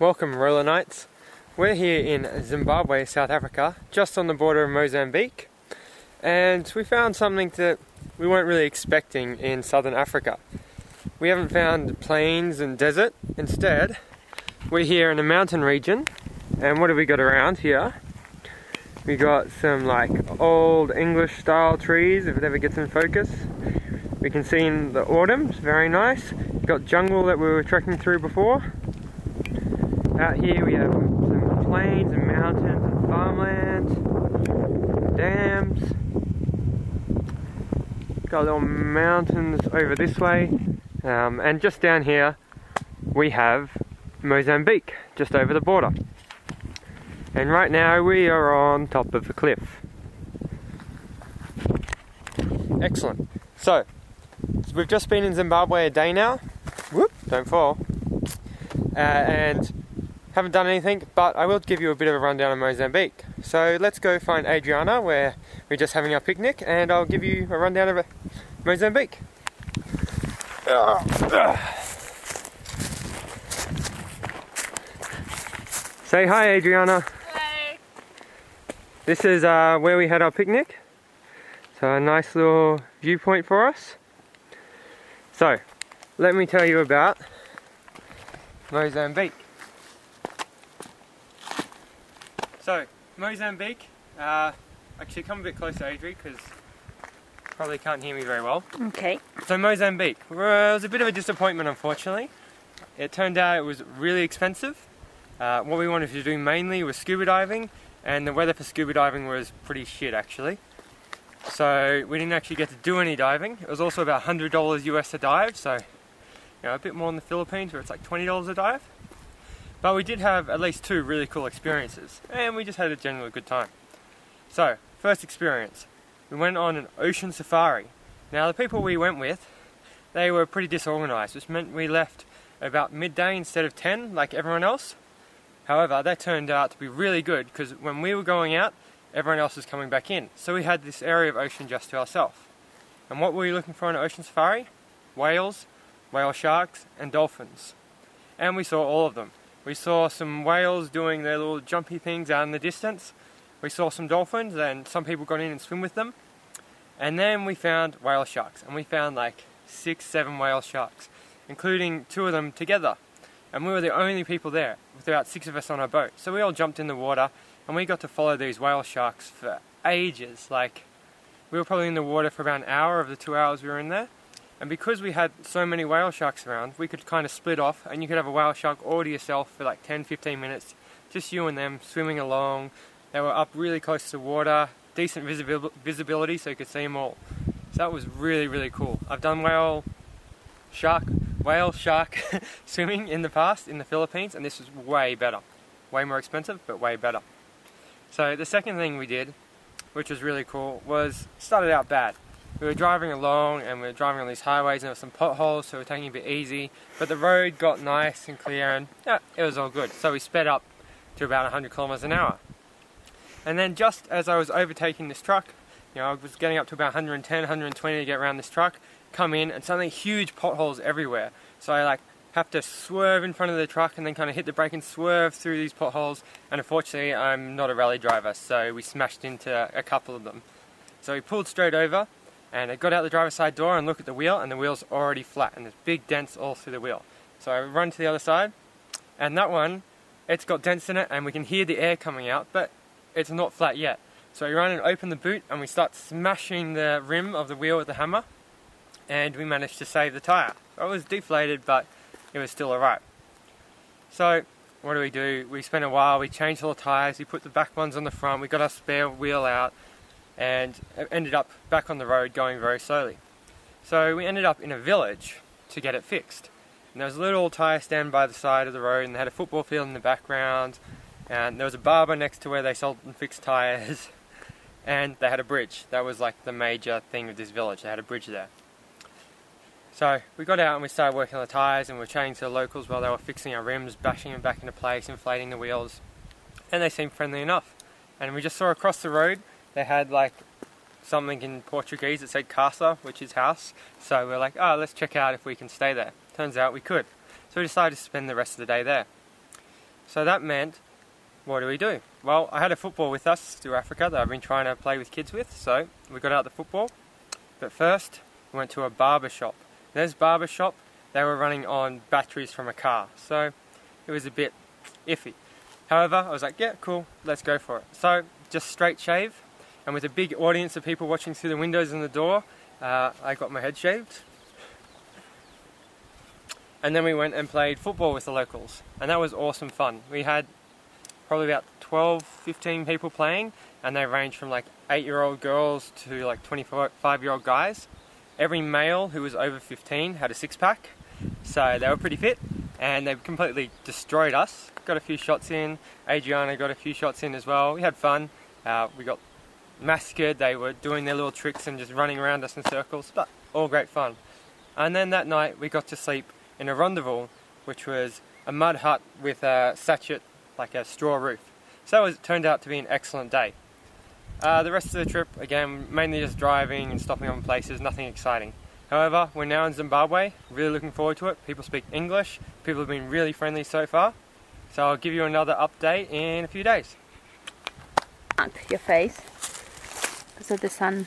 Welcome, Roller Knights. We're here in Zimbabwe, South Africa, just on the border of Mozambique, and we found something that we weren't really expecting in southern Africa. We haven't found plains and desert. Instead, we're here in a mountain region, and what have we got around here? We got some like old English style trees, if it ever gets in focus. We can see in the autumn, it's very nice. We've got jungle that we were trekking through before. Out here we have some plains and mountains and farmland, dams. Got little mountains over this way. Um, and just down here we have Mozambique, just over the border. And right now we are on top of a cliff. Excellent. So, we've just been in Zimbabwe a day now. Whoop, don't fall. Uh, and haven't done anything, but I will give you a bit of a rundown of Mozambique. So let's go find Adriana, where we're just having our picnic, and I'll give you a rundown of Mozambique. Say hi, Adriana. Hello. This is uh, where we had our picnic. So a nice little viewpoint for us. So, let me tell you about Mozambique. So, Mozambique, uh, actually come a bit closer, Adri, because probably can't hear me very well. Okay. So Mozambique, well, it was a bit of a disappointment, unfortunately. It turned out it was really expensive. Uh, what we wanted to do mainly was scuba diving, and the weather for scuba diving was pretty shit, actually. So we didn't actually get to do any diving. It was also about $100 US a dive, so you know, a bit more in the Philippines where it's like $20 a dive. But we did have at least two really cool experiences, and we just had a generally good time. So, first experience, we went on an ocean safari. Now, the people we went with, they were pretty disorganized, which meant we left about midday instead of 10, like everyone else. However, that turned out to be really good because when we were going out, everyone else was coming back in. So we had this area of ocean just to ourselves. And what were we looking for in an ocean safari? Whales, whale sharks, and dolphins. And we saw all of them. We saw some whales doing their little jumpy things out in the distance. We saw some dolphins, and some people got in and swim with them. And then we found whale sharks, and we found like six, seven whale sharks, including two of them together. And we were the only people there, with about six of us on our boat. So we all jumped in the water, and we got to follow these whale sharks for ages. Like, we were probably in the water for about an hour of the two hours we were in there. And because we had so many whale sharks around, we could kind of split off and you could have a whale shark all to yourself for like 10 15 minutes, just you and them swimming along. They were up really close to the water, decent visibil- visibility so you could see them all. So that was really, really cool. I've done whale shark, whale shark swimming in the past in the Philippines, and this was way better. Way more expensive, but way better. So the second thing we did, which was really cool, was started out bad we were driving along and we were driving on these highways and there were some potholes so we were taking it a bit easy. But the road got nice and clear and yeah it was all good. So we sped up to about 100 kilometers an hour. And then just as I was overtaking this truck you know I was getting up to about 110 120 to get around this truck come in and suddenly huge potholes everywhere. So I like have to swerve in front of the truck and then kind of hit the brake and swerve through these potholes. And unfortunately I'm not a rally driver so we smashed into a couple of them. So we pulled straight over and I got out the driver's side door and look at the wheel and the wheel's already flat and there's big dents all through the wheel. So I run to the other side and that one, it's got dents in it and we can hear the air coming out but it's not flat yet. So we run and open the boot and we start smashing the rim of the wheel with the hammer and we managed to save the tyre. It was deflated but it was still alright. So what do we do? We spent a while, we changed all the tyres, we put the back ones on the front, we got our spare wheel out and ended up back on the road going very slowly. So we ended up in a village to get it fixed. And there was a little tyre stand by the side of the road, and they had a football field in the background, and there was a barber next to where they sold and fixed tyres, and they had a bridge. That was like the major thing of this village. They had a bridge there. So we got out and we started working on the tyres, and we were chatting to the locals while they were fixing our rims, bashing them back into place, inflating the wheels, and they seemed friendly enough. And we just saw across the road they had like something in Portuguese that said casa, which is house. So we're like, oh, let's check out if we can stay there. Turns out we could. So we decided to spend the rest of the day there. So that meant, what do we do? Well, I had a football with us to Africa that I've been trying to play with kids with, so we got out the football. But first, we went to a barber shop. This barber shop, they were running on batteries from a car, so it was a bit iffy. However, I was like, yeah, cool, let's go for it. So, just straight shave, and with a big audience of people watching through the windows and the door, uh, I got my head shaved. And then we went and played football with the locals, and that was awesome fun. We had probably about 12, 15 people playing, and they ranged from like 8 year old girls to like 25 year old guys. Every male who was over 15 had a six pack, so they were pretty fit, and they completely destroyed us. Got a few shots in, Adriana got a few shots in as well. We had fun. Uh, we got massacred, they were doing their little tricks and just running around us in circles, but all great fun. And then that night we got to sleep in a rondavel, which was a mud hut with a sachet, like a straw roof. So it was, turned out to be an excellent day. Uh, the rest of the trip, again, mainly just driving and stopping on places, nothing exciting. However, we're now in Zimbabwe, really looking forward to it. People speak English, people have been really friendly so far. So I'll give you another update in a few days. Your face, so the sun